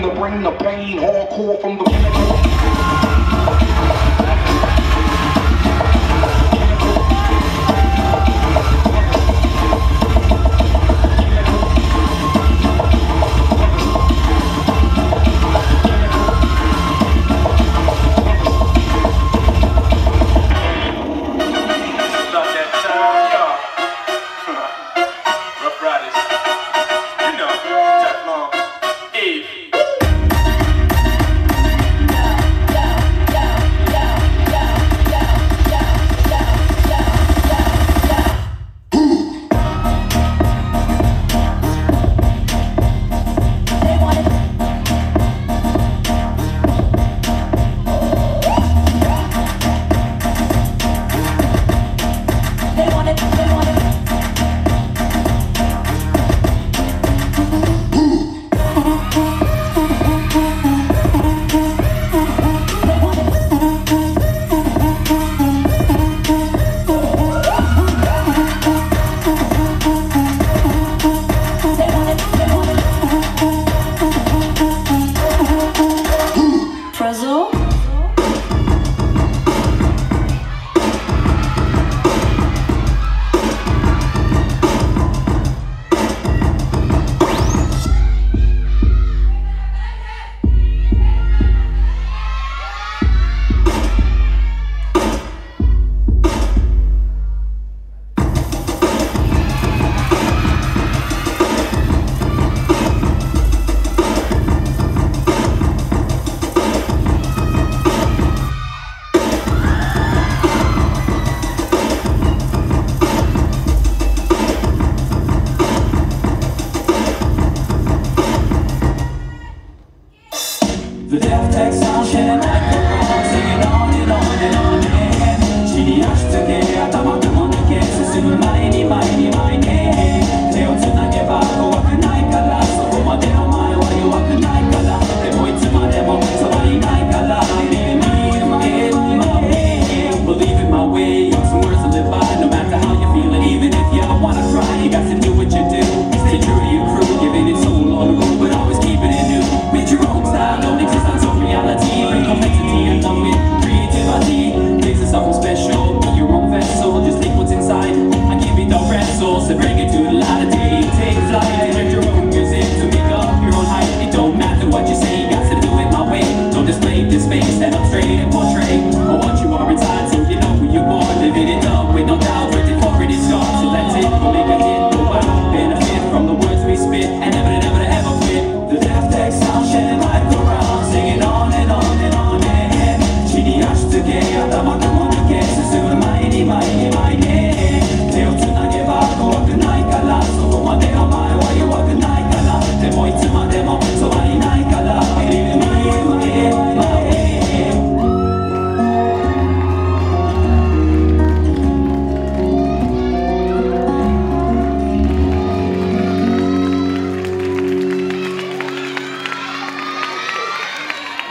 to bring the pain. Hardcore from the. Le texte s'enchaîne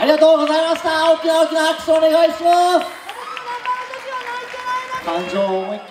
ありがとうございました。大きな大きな拍手お願いします。感情を思いっきり